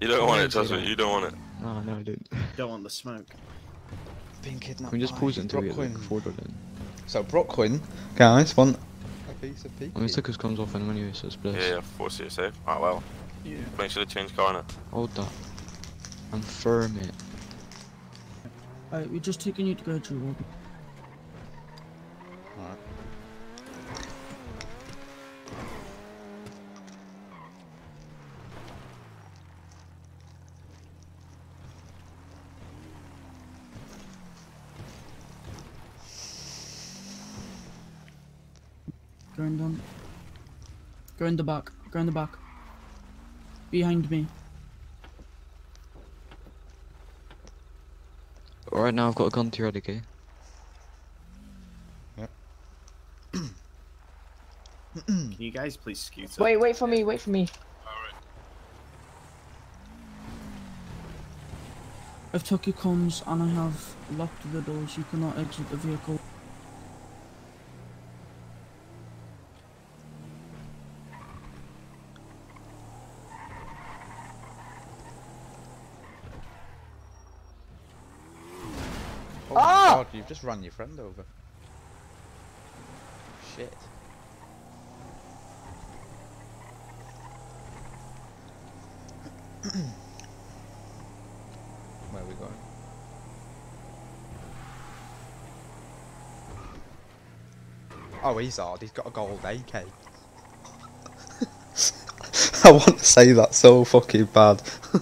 You don't want it, trust you me. don't. You don't want it. No, no, I didn't. Don't want the smoke. Being kidnapped. We just by pause it until we get Brooklyn. like forward then? So Brooklyn, guys, want a piece of Peaky? I mean, Stickers comes off in anyway, so it's bliss. Yeah, yeah. Force you safe. Alright, well. Yeah. Make sure to change car in it. Hold that. I'm firm it. Alright, we're just taking you to go through. Robbie. Going down. Um, go in the back. Go in the back. Behind me. Right now, I've got a gun to your head, okay? Can you guys please scoot up? Wait, wait for me, wait for me. If Tucky comes and I have locked the doors, you cannot exit the vehicle. Oh my Ah! God, you've just run your friend over. Shit. Where are we going? Oh, he's hard. He's got a gold AK. I want to say that so fucking bad.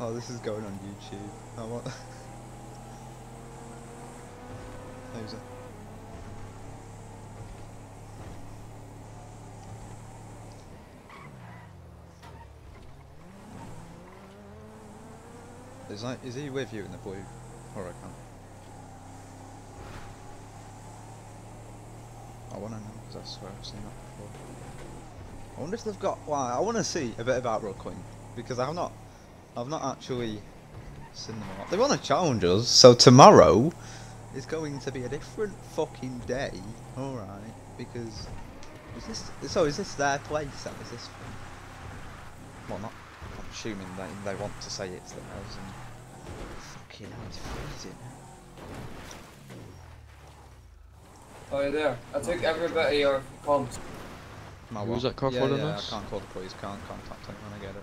oh, this is going on YouTube. I want. Is, he with you in the blue hurricane? I want to know because I swear I've seen that before. I wonder if they've got. Well, I want to see a bit about Brooklyn because I've not, I've not actually seen them. They want to challenge us, so tomorrow is going to be a different fucking day. All right, because is this? So is this their place? Then is this? Well, not. I'm assuming they they want to say it's theirs. And fucking hell, it's freezing. Oh, you're there. I took every bit of your comms. My Who what? was that car yeah, following yeah, us? I can't call the police. Can't contact him when I get it.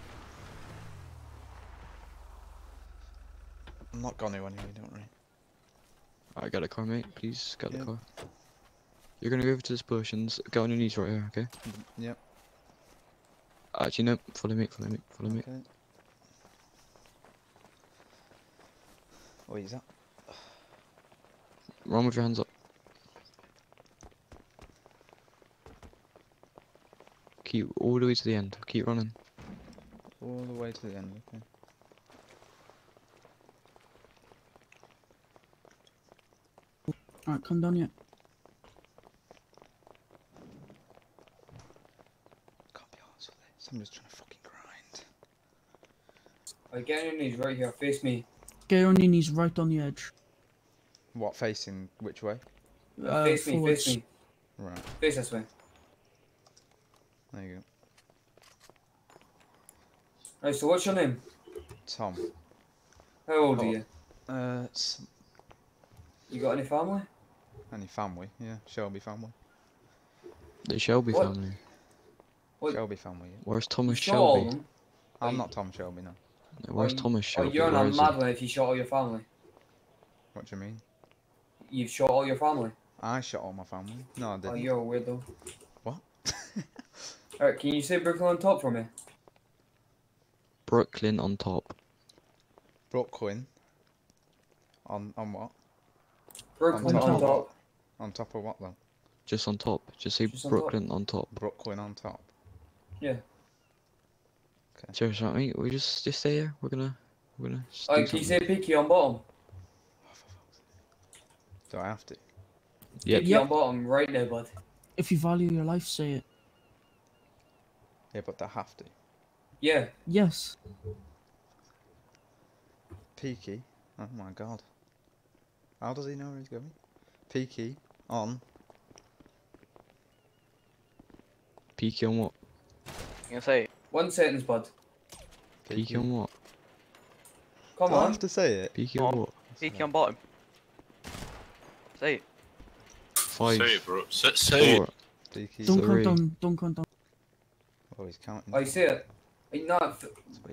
I'm not gonna anyway. Don't worry. Alright, got a car, mate. Please, got Yeah. the car. You're gonna go over to this potions. Get on your knees right here, okay? Mm-hmm, yep. Actually, no. Follow me, follow me, follow me. Okay. What is that? Run with your hands up. Keep all the way to the end. Keep running. All the way to the end. Okay. Alright, come down yet. Can't be honest with this. I'm just trying to fucking grind. Alright, get on your knees right here. Face me. Get on your knees right on the edge. What facing which way? Uh, face me, forwards. face me. Right. Face this way. There you go. Right, so what's your name? Tom. How old Oh. are you? Uh, s- You got any family? any family? Yeah, Shelby family. The Shelby What? family. What? Shelby family. Yeah. Where's Thomas shot Shelby? I'm Wait. not Tom Shelby, no. Where's you- Thomas Oh, Shelby? you're Where not is mad he? one if you shot all your family. What do you mean? You've shot all your family. I shot all my family. No, I Oh, didn't. Oh, you're a weirdo. What? Alright, can you say Brooklyn on top for me? Brooklyn on top. Brooklyn. On on what? Brooklyn top on top. On top of what though? Just on top. Just say Just on top. Brooklyn on top. Brooklyn on top. Yeah. Seriously, mate. We just just stay here. We're gonna we're gonna. just oh, do Alright, can you say something. Peaky on bottom? Do I have to? Yep. Peaky Yep. on bottom right now, bud. If you value your life, say it. Yeah, but do I have to. Yeah. Yes. Peaky. Oh my god. How does he know where he's going? Peaky on. Peaky on what? You can say One sentence, bud. Peaky on what? Come Do I on. have to say it? Peaky Come on on. what? Peaky on bottom. Say it. Five. Say it, bro. Say, say Four. it. Peaky. Don't Three. count down. Don't count down. Oh, he's counting. I Oh, see it. You're not,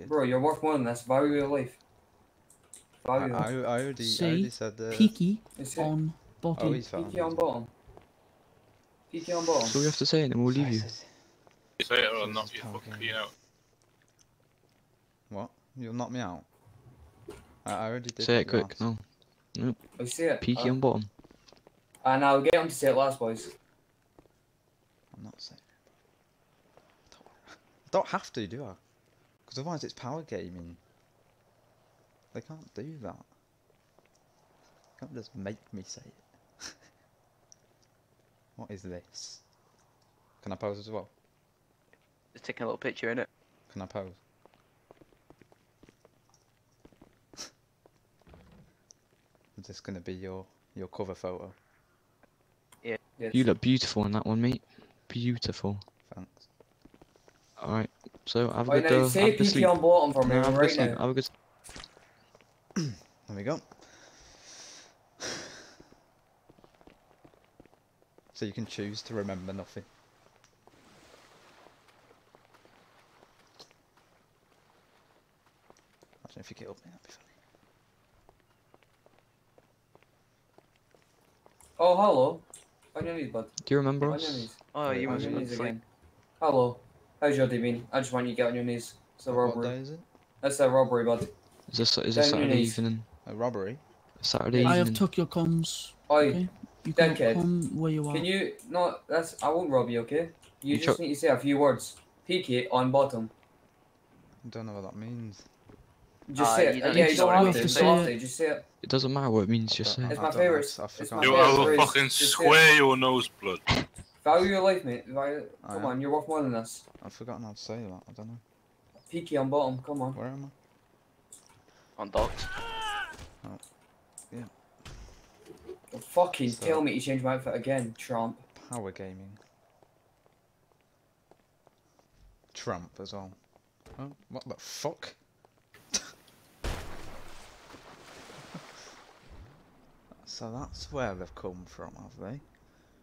bro. You're worth more than this. Value your life. I, Value. I, I already, I Say already said the. Peaky You see? on Oh, bottom. he's found. Peaky on bottom. Peaky on bottom. So we have to say it, and we'll leave you. Say it or I'll knock you power fucking out. What? You'll knock me out? I, I already did. Say it quick. last. No. I see it. Peaky Uh, on bottom. And I'll get him to say it last, boys. I'm not saying. I don't, I don't have to, do I? Because otherwise it's power gaming. They can't do that. They can't just make me say it. what is this? Can I pose as well? Just taking a little picture in it. Can I pose? is this gonna be your your cover photo? Yes. You look beautiful in that one, mate. Beautiful. Thanks. Alright. So have a Right good now, uh, say have a good sleep. on bottom for me No, have a good right sleep. now. Have a good There we go. So you can choose to remember nothing. Imagine if you get up me, that'd be funny. Oh, hello. On your knees, bud. Do you remember On your us? knees. Oh, you on On must your be knees asleep. again. Hello. How's your day been? I just want you to get on your knees. It's a What- What robbery. day is it? That's a robbery, bud. Is this is Down this your Saturday evening? A robbery? Saturday I have took your comms. Oi, Okay. You can Deadhead. come where you are. can you No, That's I won't rob you, okay? You, You just need to say a few words. Peaky on bottom. I don't know what that means. Just Ah, say it. you don't yeah, need you to don't say have it. to. You You have don't to have say to. Just say it. It doesn't matter what it means, I just don't- say. It's my favourite. I It's forgot. my You favourite will fucking Just say square your nose, blood. Value your life, mate. Value. I Come am. on, you're worth more than this. I've forgotten how to say that. I don't know. Peaky on bottom. Come on. Where am I? On docks. Oh, Don't fucking So- tell me to change my outfit again, Trump. Power gaming. Trump as well. Oh, what the fuck? so that's where they've come from, have they?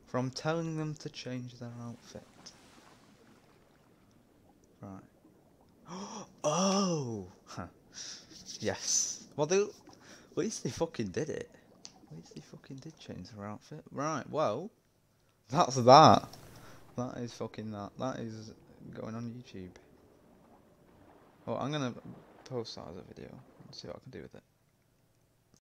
From telling them to change their outfit. Right. Oh! Huh. Yes. Well, they, at least they fucking did it. At least they fucking did change their outfit. Right, well, that's that. That is fucking that. That is going on YouTube. Well, I'm gonna post that as a video and see what I can do with it.